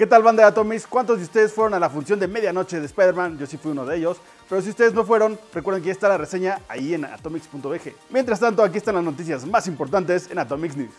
¿Qué tal banda de Atomics? ¿Cuántos de ustedes fueron a la función de medianoche de Spider-Man? Yo sí fui uno de ellos. Pero si ustedes no fueron, recuerden que ya está la reseña ahí en atomics.bg. Mientras tanto, aquí están las noticias más importantes en Atomics News.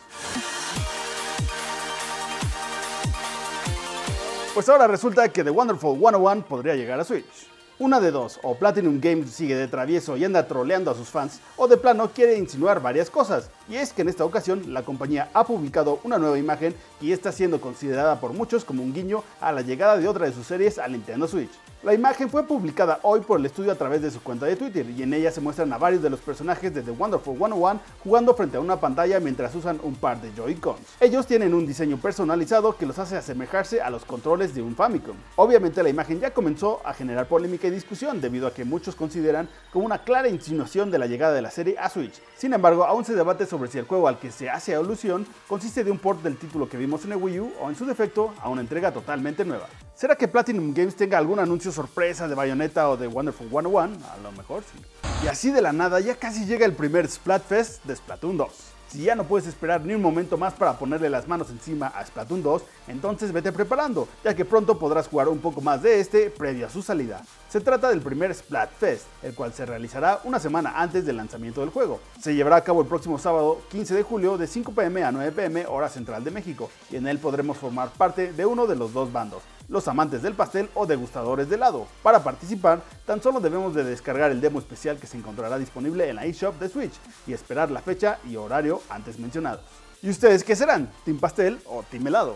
Pues ahora resulta que The Wonderful 101 podría llegar a Switch. Una de dos, o Platinum Games sigue de travieso y anda troleando a sus fans, o de plano quiere insinuar varias cosas, y es que en esta ocasión la compañía ha publicado una nueva imagen y está siendo considerada por muchos como un guiño a la llegada de otra de sus series al Nintendo Switch. La imagen fue publicada hoy por el estudio a través de su cuenta de Twitter y en ella se muestran a varios de los personajes de The Wonderful 101 jugando frente a una pantalla mientras usan un par de Joy-Cons. Ellos tienen un diseño personalizado que los hace asemejarse a los controles de un Famicom. Obviamente la imagen ya comenzó a generar polémica y discusión debido a que muchos consideran como una clara insinuación de la llegada de la serie a Switch. Sin embargo, aún se debate sobre si el juego al que se hace alusión consiste de un port del título que vimos en el Wii U o en su defecto a una entrega totalmente nueva. ¿Será que Platinum Games tenga algún anuncio sorpresa de Bayonetta o de Wonderful 101? A lo mejor sí. Y así de la nada ya casi llega el primer Splatfest de Splatoon 2. Si ya no puedes esperar ni un momento más para ponerle las manos encima a Splatoon 2, entonces vete preparando, ya que pronto podrás jugar un poco más de este previo a su salida. Se trata del primer Splatfest, el cual se realizará una semana antes del lanzamiento del juego. Se llevará a cabo el próximo sábado 15 de julio de 5 pm a 9 pm hora central de México, y en él podremos formar parte de uno de los dos bandos, los amantes del pastel o degustadores de helado. Para participar, tan solo debemos de descargar el demo especial que se encontrará disponible en la eShop de Switch y esperar la fecha y horario antes mencionados. ¿Y ustedes qué serán? ¿Team Pastel o Team Helado?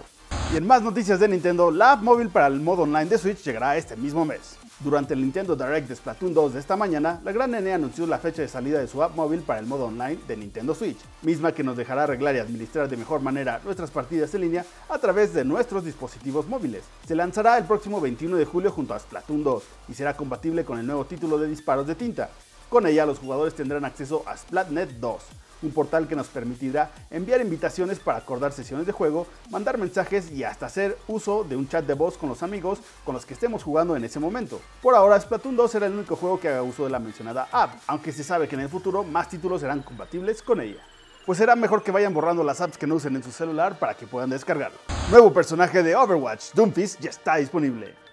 Y en más noticias de Nintendo, la app móvil para el modo online de Switch llegará este mismo mes. Durante el Nintendo Direct de Splatoon 2 de esta mañana, la gran N anunció la fecha de salida de su app móvil para el modo online de Nintendo Switch, misma que nos dejará arreglar y administrar de mejor manera nuestras partidas en línea a través de nuestros dispositivos móviles. Se lanzará el próximo 21 de julio junto a Splatoon 2 y será compatible con el nuevo título de disparos de tinta. Con ella los jugadores tendrán acceso a Splatnet 2, un portal que nos permitirá enviar invitaciones para acordar sesiones de juego, mandar mensajes y hasta hacer uso de un chat de voz con los amigos con los que estemos jugando en ese momento. Por ahora, Splatoon 2 será el único juego que haga uso de la mencionada app, aunque se sabe que en el futuro más títulos serán compatibles con ella. Pues será mejor que vayan borrando las apps que no usen en su celular para que puedan descargarlo. Nuevo personaje de Overwatch, Doomfist, ya está disponible.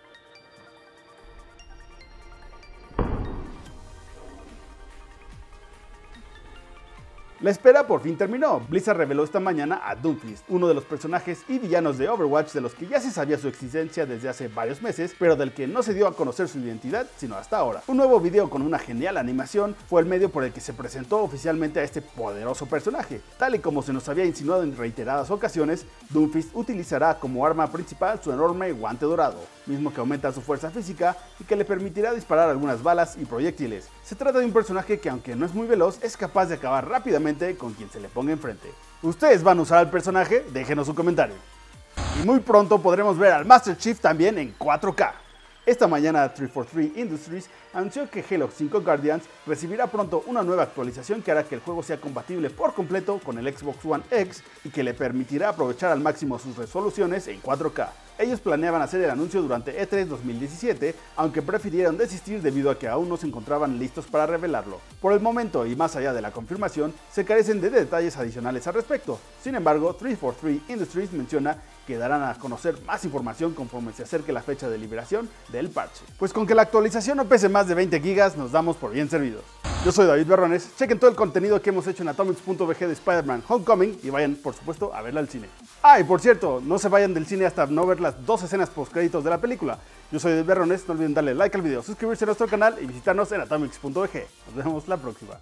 La espera por fin terminó. Blizzard reveló esta mañana a Doomfist, uno de los personajes y villanos de Overwatch de los que ya se sabía su existencia desde hace varios meses, pero del que no se dio a conocer su identidad sino hasta ahora. Un nuevo video con una genial animación fue el medio por el que se presentó oficialmente a este poderoso personaje. Tal y como se nos había insinuado en reiteradas ocasiones, Doomfist utilizará como arma principal su enorme guante dorado, mismo que aumenta su fuerza física y que le permitirá disparar algunas balas y proyectiles. Se trata de un personaje que aunque no es muy veloz, es capaz de acabar rápidamente con quien se le ponga enfrente. ¿Ustedes van a usar al personaje? Déjenos un comentario. Y muy pronto podremos ver al Master Chief también en 4K. Esta mañana 343 Industries anunció que Halo 5 Guardians recibirá pronto una nueva actualización que hará que el juego sea compatible por completo con el Xbox One X y que le permitirá aprovechar al máximo sus resoluciones en 4K. Ellos planeaban hacer el anuncio durante E3 2017, aunque prefirieron desistir debido a que aún no se encontraban listos para revelarlo. Por el momento y más allá de la confirmación, se carecen de detalles adicionales al respecto. Sin embargo, 343 Industries menciona que darán a conocer más información conforme se acerque la fecha de liberación del parche. Pues con que la actualización no pese más de 20 gigas, nos damos por bien servidos. Yo soy David Berrones, chequen todo el contenido que hemos hecho en atomics.bg de Spider-Man Homecoming y vayan, por supuesto, a verla al cine. Ah, y por cierto, no se vayan del cine hasta no ver las dos escenas post créditos de la película. Yo soy David Berrones, no olviden darle like al video, suscribirse a nuestro canal y visitarnos en atomics.bg. Nos vemos la próxima.